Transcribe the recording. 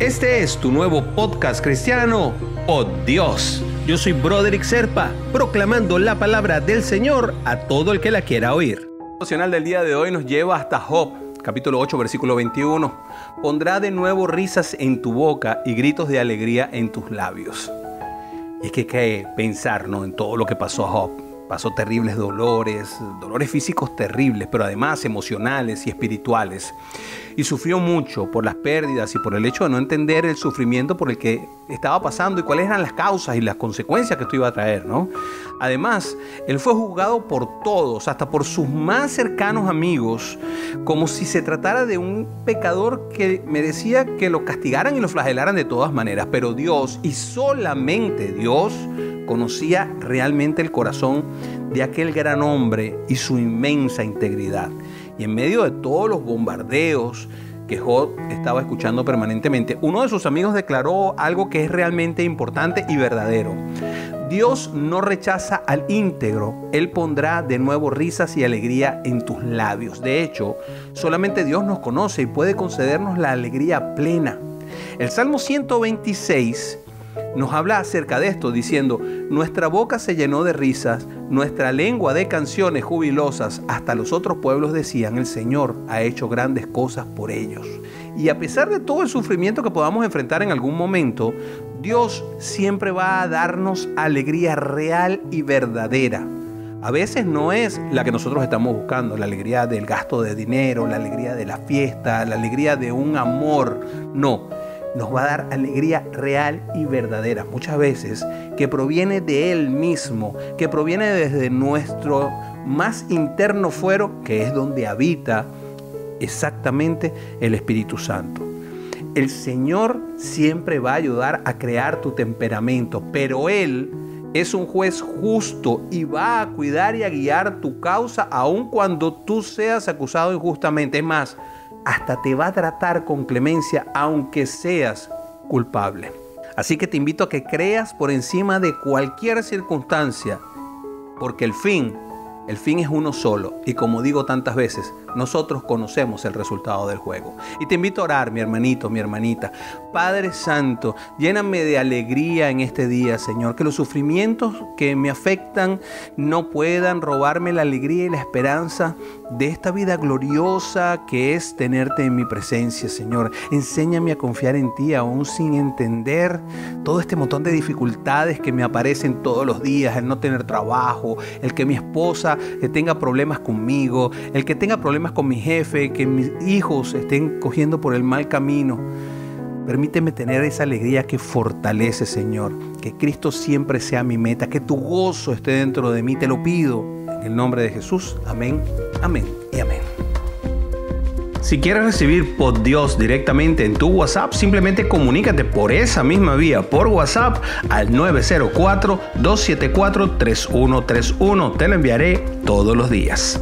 Este es tu nuevo podcast cristiano, Oh Dios. Yo soy Broderick Serpa, proclamando la palabra del Señor a todo el que la quiera oír. El devocional del día de hoy nos lleva hasta Job, capítulo 8, versículo 21. Pondrá de nuevo risas en tu boca y gritos de alegría en tus labios. Y es que hay que pensar en todo lo que pasó a Job Pasó terribles dolores, dolores físicos terribles, pero además emocionales y espirituales. Y sufrió mucho por las pérdidas y por el hecho de no entender el sufrimiento por el que estaba pasando y cuáles eran las causas y las consecuencias que esto iba a traer, ¿no? Además, él fue juzgado por todos, hasta por sus más cercanos amigos, como si se tratara de un pecador que merecía que lo castigaran y lo flagelaran de todas maneras. Pero Dios, y solamente Dios, conocía realmente el corazón de aquel gran hombre y su inmensa integridad. Y en medio de todos los bombardeos que Job estaba escuchando permanentemente, uno de sus amigos declaró algo que es realmente importante y verdadero. Dios no rechaza al íntegro, Él pondrá de nuevo risas y alegría en tus labios. De hecho, solamente Dios nos conoce y puede concedernos la alegría plena. El Salmo 126 nos habla acerca de esto diciendo, nuestra boca se llenó de risas, nuestra lengua de canciones jubilosas, hasta los otros pueblos decían, el Señor ha hecho grandes cosas por ellos. Y a pesar de todo el sufrimiento que podamos enfrentar en algún momento, Dios siempre va a darnos alegría real y verdadera. A veces no es la que nosotros estamos buscando, la alegría del gasto de dinero, la alegría de la fiesta, la alegría de un amor. No, nos va a dar alegría real y verdadera, muchas veces que proviene de Él mismo, que proviene desde nuestro más interno fuero, que es donde habita exactamente el Espíritu Santo. El Señor siempre va a ayudar a crear tu temperamento, pero Él es un juez justo y va a cuidar y a guiar tu causa aun cuando tú seas acusado injustamente. Es más, hasta te va a tratar con clemencia aunque seas culpable. Así que te invito a que creas por encima de cualquier circunstancia, porque el fin el fin es uno solo y como digo tantas veces, nosotros conocemos el resultado del juego. Y te invito a orar, mi hermanito, mi hermanita. Padre Santo, lléname de alegría en este día, Señor. Que los sufrimientos que me afectan no puedan robarme la alegría y la esperanza de esta vida gloriosa que es tenerte en mi presencia, Señor. Enséñame a confiar en ti aún sin entender todo este montón de dificultades que me aparecen todos los días, el no tener trabajo, el que mi esposa tenga problemas conmigo, el que tenga problemas con mi jefe, que mis hijos estén cogiendo por el mal camino. Permíteme tener esa alegría que fortalece, Señor. Que Cristo siempre sea mi meta, que tu gozo esté dentro de mí. Te lo pido en el nombre de Jesús. Amén, amén. Si quieres recibir por Dios directamente en tu WhatsApp, simplemente comunícate por esa misma vía por WhatsApp al 904-274-3131. Te lo enviaré todos los días.